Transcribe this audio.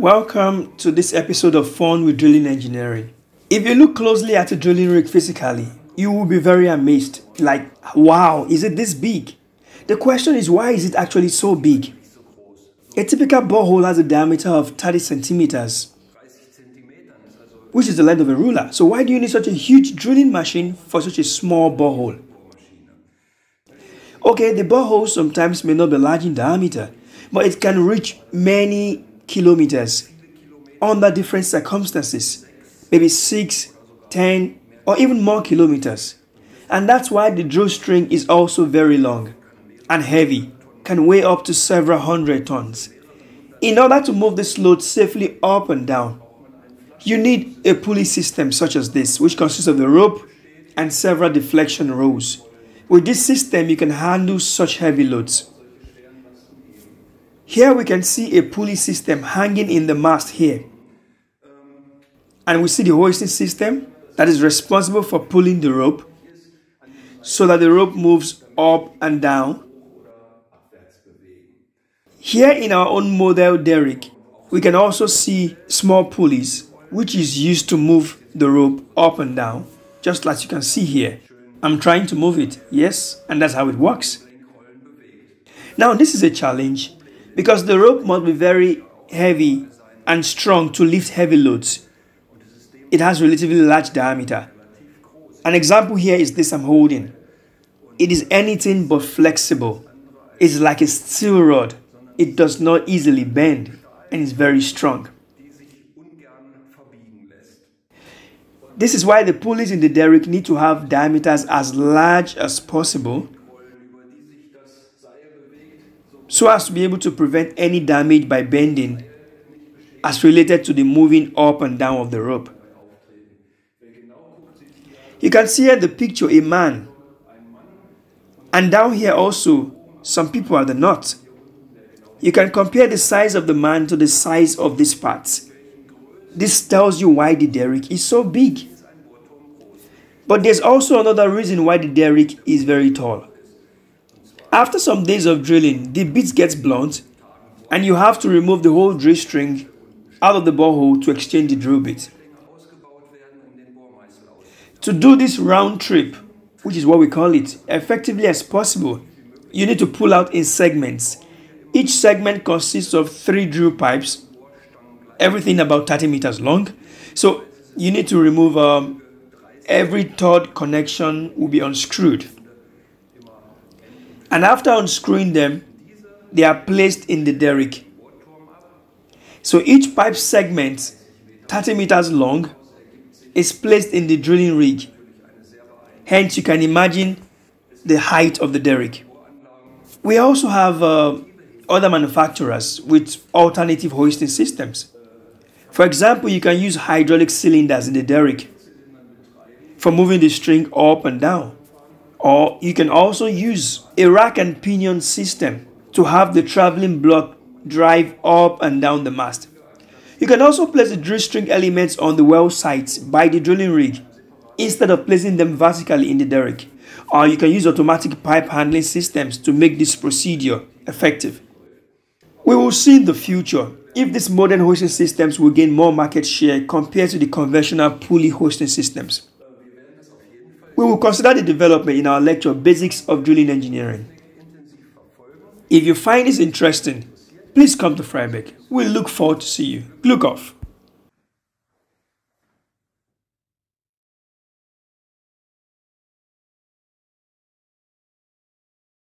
Welcome to this episode of Fun with Drilling Engineering. If you look closely at a drilling rig physically, you will be very amazed. Like, wow, is it this big? The question is, why is it actually so big? A typical borehole has a diameter of 30 centimeters, which is the length of a ruler. So why do you need such a huge drilling machine for such a small borehole? Okay, the borehole sometimes may not be large in diameter, but it can reach many kilometers under different circumstances, maybe 6, 10, or even more kilometers. And that's why the drill string is also very long and heavy, can weigh up to several hundred tons. In order to move this load safely up and down, you need a pulley system such as this, which consists of the rope and several deflection rows. With this system, you can handle such heavy loads. Here we can see a pulley system hanging in the mast here. And we see the hoisting system that is responsible for pulling the rope so that the rope moves up and down. Here in our own model derrick, we can also see small pulleys which is used to move the rope up and down, just like you can see here. I'm trying to move it, yes, and that's how it works. Now, this is a challenge because the rope must be very heavy and strong to lift heavy loads. It has relatively large diameter. An example here is this I'm holding. It is anything but flexible. It's like a steel rod. It does not easily bend and is very strong. This is why the pulleys in the derrick need to have diameters as large as possible so as to be able to prevent any damage by bending as related to the moving up and down of the rope. You can see in the picture a man and down here also some people are the knot. You can compare the size of the man to the size of this part. This tells you why the derrick is so big. But there's also another reason why the derrick is very tall. After some days of drilling, the bit gets blunt and you have to remove the whole drill string out of the borehole to exchange the drill bit. To do this round trip, which is what we call it, effectively as possible, you need to pull out in segments. Each segment consists of three drill pipes, everything about 30 meters long. So you need to remove um, every third connection will be unscrewed. And after unscrewing them, they are placed in the derrick. So each pipe segment, 30 meters long, is placed in the drilling rig. Hence, you can imagine the height of the derrick. We also have uh, other manufacturers with alternative hoisting systems. For example, you can use hydraulic cylinders in the derrick for moving the string up and down. Or you can also use a rack and pinion system to have the traveling block drive up and down the mast. You can also place the drill string elements on the well sites by the drilling rig instead of placing them vertically in the derrick. Or you can use automatic pipe handling systems to make this procedure effective. We will see in the future if these modern hoisting systems will gain more market share compared to the conventional pulley hoisting systems. We will consider the development in our lecture Basics of Drilling Engineering. If you find this interesting, please come to Freiberg. We look forward to see you. Glück auf.